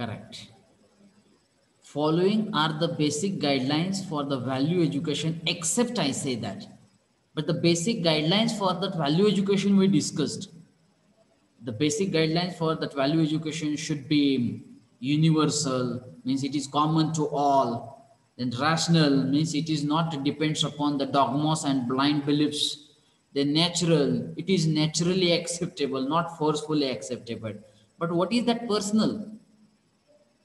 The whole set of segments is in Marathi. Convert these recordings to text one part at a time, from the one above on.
Correct. Following are the basic guidelines for the value education, except I say that. But the basic guidelines for that value education we discussed. The basic guidelines for that value education should be universal, means it is common to all. Then rational means it is not depends upon the dogmas and blind beliefs. Then natural, it is naturally acceptable, not forcefully acceptable. But what is that personal?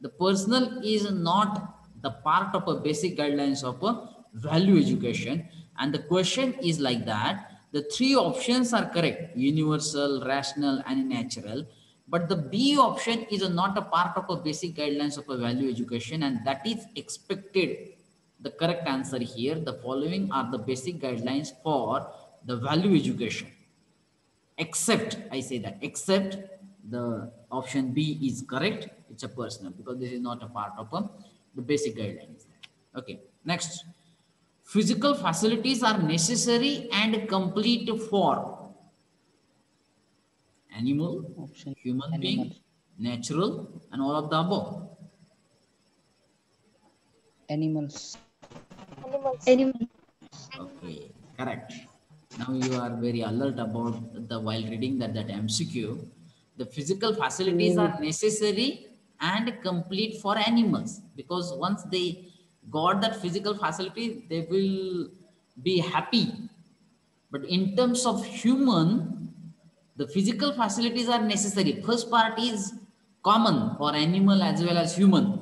The personal is not the part of a basic guidelines of a value education. And the question is like that. The three options are correct, universal, rational, and natural. But the B option is not a part of a basic guidelines of a value education. And that is expected. The correct answer here, the following are the basic guidelines for the value education. Except, I say that, except the option B is correct. It's a personal because this is not a part of a, the basic guidelines. Okay, next. Physical facilities are necessary and complete for animal, option human animal. being, natural, and all of the above. Animals. Animals. Animals. Okay, correct. Now you are very alert about the while reading that that MCQ the physical facilities are hmm. necessary and complete for animals. Because once they got that physical facility they will be happy. But in terms of human the physical facilities are necessary. First part is common for animal as well as human.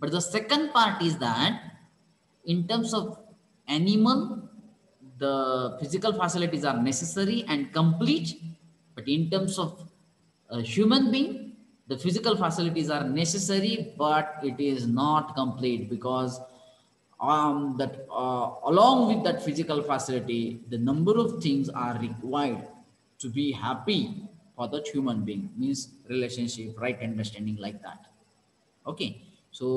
But the second part is that in terms of animal the physical facilities are necessary and complete. But in terms of a human being, the physical facilities are necessary, but it is not complete because um, that uh, along with that physical facility, the number of things are required to be happy for that human being means relationship, right understanding like that. Okay. So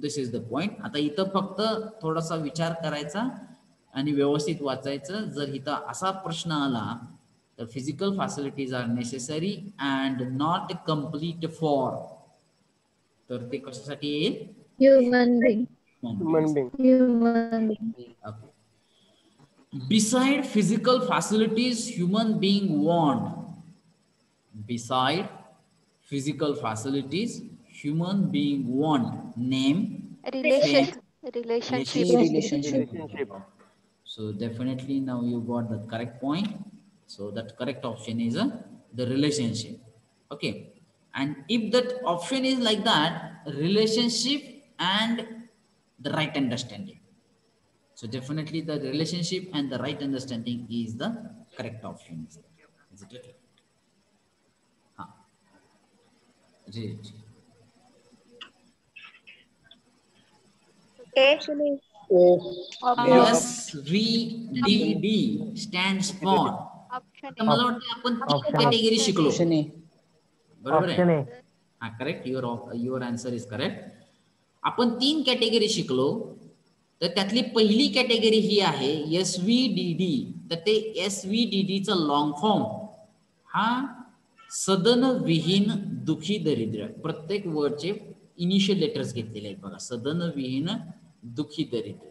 this is the point आता इथं फक्त थोडासा विचार करायचा आणि व्यवस्थित वाचायचं जर इथं असा प्रश्न आला the physical facilities are necessary and not complete for तर ते कशासाठी येईल human being human being human being okay. beside physical facilities human being want beside physical facilities human being want name relationship relationship relationship so definitely now you got the correct point so that correct option is uh, the relationship. Okay. And if that option is like that, relationship and the right understanding. So definitely the relationship and the right understanding is the correct option. Is it okay? Huh. Right. Yes, V D D stands for मला वाटतं आपण तीन कॅटेगरी शिकलो. बरोबर आहे? हा correct your your answer is correct आपण तीन कॅटेगरी शिकलो. तर त्यातली पहिली कॅटेगरी ही आहे एस व्ही डी डी तर ते एस व्ही डी डीचा लॉंग फॉर्म हा सदन विहीन दुखी दरिद्र. प्रत्येक वर्डचे इनिशियल लेटर्स घेतलेले आहेत बघा. सदन विहीन दुखी दरिद्र.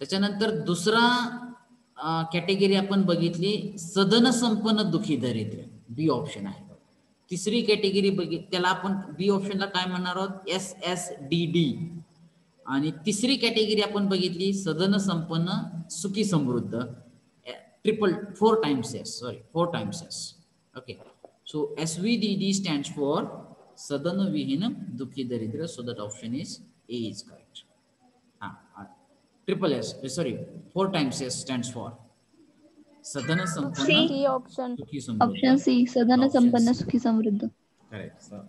त्याच्यानंतर दुसरा कॅटेगरी आपण बघितली सदन संपन्न दुखी दरिद्र बी ऑप्शन आहे. तिसरी कॅटेगरी बघित त्याला आपण बी ऑप्शनला काय म्हणणार आहोत? एस एस डी डी आणि तिसरी कॅटेगरी आपण बघितली सदन संपन्न सुखी समृद्ध. Triple four times S sorry four times S okay so S V D D stand for सदन विहीन दुखी दरिद्र so that option is A is correct triple S, sorry, four times S stands for Sadhana Sampanna C option. Sukhi Samruddha. Option C, Sadhana Sampanna Sukhi Samruddha. Correct. So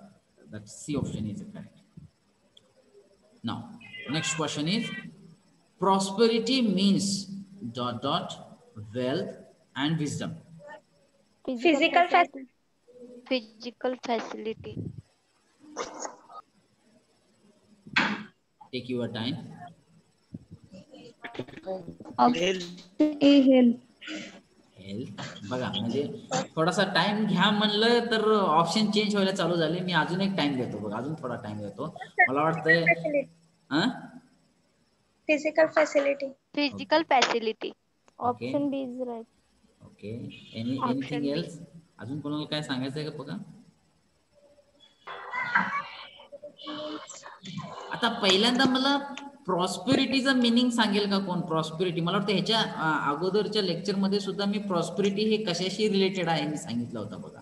that C option is correct. Now, next question is prosperity means dot dot wealth and wisdom. Physical facility. Physical facility. Take your time. बघा म्हणजे थोडासा टाइम घ्या म्हणलं तर ऑप्शन चेंज व्हायला चालू झाले. मी अजून एक टाइम देतो बघा. अजून थोडा टाइम देतो. मला वाटतंय हा? Physical facility physical facility. Option B is right okay any anything. Else अजून कोणाला काय सांगायचं आहे का बघा? आता पहिल्यांदा मला प्रॉस्पेरिटीचं मिनिंग सांगेल का कोण? प्रॉस्पेरिटी मला वाटतं ह्याच्या अगोदरच्या लेक्चरमध्ये सुद्धा मी प्रॉस्पेरिटी हे कशाशी रिलेटेड आहे मी सांगितलं होतं बघा.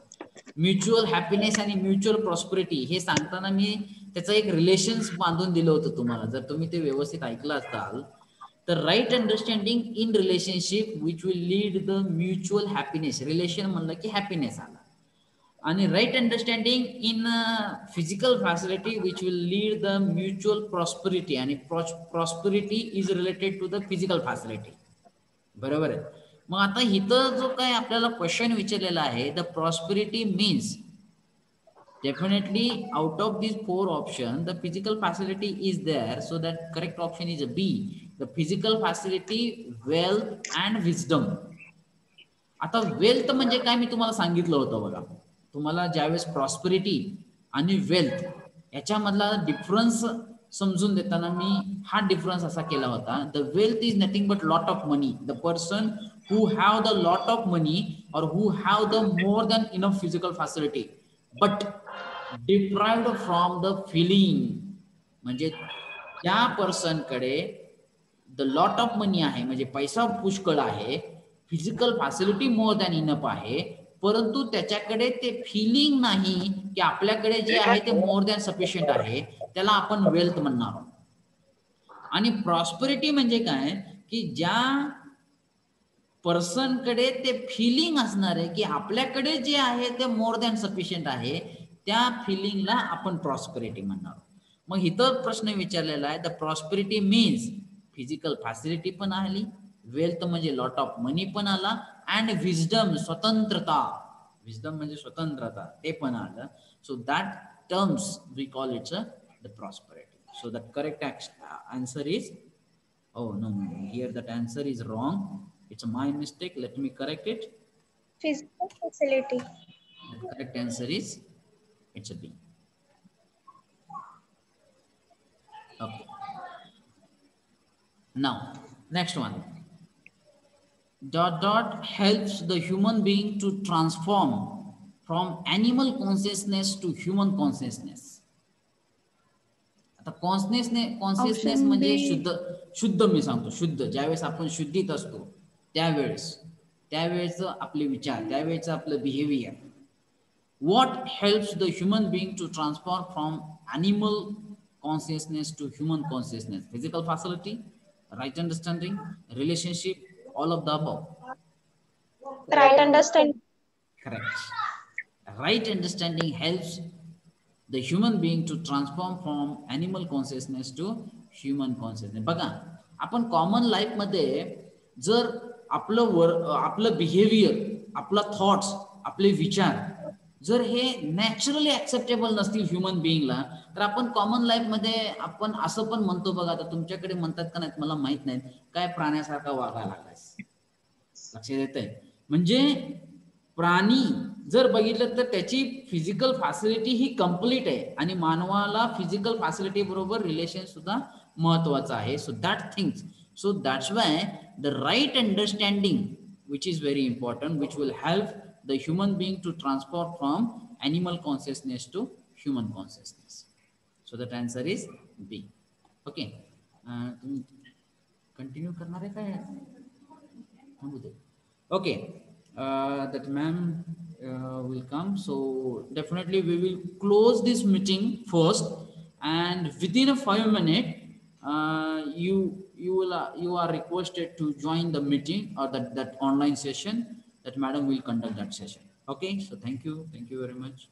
म्युच्युअल हॅपीनेस आणि म्युच्युअल प्रॉस्पेरिटी हे सांगताना मी त्याचं एक रिलेशन्स बांधून दिलं होतं तुम्हाला. जर तुम्ही ते व्यवस्थित ऐकलं असाल तर right understanding in relationship which will lead the mutual happiness relation म्हणलं की हॅपीनेस आला. आणि right understanding in physical facility which will lead the mutual prosperity आणि prosperity is related to the physical facility बरोबर आहे? मग आता इथं जो काय आपल्याला क्वेश्चन विचारलेला आहे the prosperity means definitely out of this four option the physical facility is there so that correct option is a B the physical facility wealth and wisdom आता वेल्थ म्हणजे काय मी तुम्हाला सांगितलं होतं बघा. तुम्हाला ज्यावेळेस प्रॉस्पेरिटी आणि वेल्थ याच्यामधला डिफरन्स समजून देताना मी हा डिफरन्स असा केला होता. The wealth is nothing but lot of money the person who have the lot of money और who have the more than enough physical facility but deprived from the feeling म्हणजे त्या पर्सनकडे द लॉट ऑफ मनी आहे म्हणजे पैसा पुष्कळ आहे physical facility more than enough आहे परंतु त्याच्याकडे ते फिलिंग नाही की आपल्याकडे जे आहे ते मोर दॅन सफिशियंट आहे त्याला आपण वेल्थ म्हणणार आहोत आणि प्रॉस्पेरिटी म्हणजे काय की ज्या पर्सनकडे ते फिलिंग असणार आहे की आपल्याकडे जे आहे ते मोर दॅन सफिशियंट आहे त्या फिलिंगला आपण प्रॉस्पेरिटी म्हणणार आहोत. मग इथं प्रश्न विचारलेला आहे the prosperity means physical facility पण आली वेल्थ म्हणजे लॉट ऑफ मनी पण आला अँड विजडम स्वतंत्रता. विजडम म्हणजे स्वतंत्रता ते पण आलं. So that terms we call it's a the prosperity so the correct answer is हो no madam here that answer is wrong it's my mistake let me correct it physical facility correct answer is it's a B okay now next one dot dot helps the human being to transform from animal consciousness to human consciousness आता कॉन्सनेसने कॉन्शियसनेस Option म्हणजे B. शुद्ध शुद्ध मी सांगतो शुद्ध ज्यावेळेस आपण शुद्धीत असतो त्यावेळेस त्यावेळेस आपले विचार त्यावेळेचं आपलं behaviour what helps the human being to transform from animal consciousness to human consciousness physical facility right understanding relationship all of the above right understand correct right understanding helps the human being to transform from animal consciousness to human consciousness बघा आपण कॉमन लाईफमध्ये जर आपलं वर आपलं बिहेवियर आपला थॉट्स आपले विचार जर हे नॅचरली ऍक्सेप्टेबल नसतील ह्युमन बिईंगला तर आपण कॉमन लाईफमध्ये आपण असं पण म्हणतो बघा आता तुमच्याकडे म्हणतात का नाहीत? मला माहीत नाहीत काय प्राण्यासारखा वागायला लागलायस? लक्षात येत आहे म्हणजे प्राणी जर बघितलं तर त्याची फिजिकल फॅसिलिटी ही कंप्लीट आहे. आणि मानवाला फिजिकल फॅसिलिटी बरोबर रिलेशन सुद्धा महत्वाचं आहे. So that things so that's why the right understanding which is very important which will help the human being to transform from animal consciousness to human consciousness so that answer is B okay तुम्ही कंटिन्यू करणार आहे काय थांबू दे okay uh, that ma'am uh, will come so definitely we will close this meeting first and within a five minute uh, you you will uh, you are requested to join the meeting or that that online session that madam will conduct that session. Okay? So thank you. Thank you very much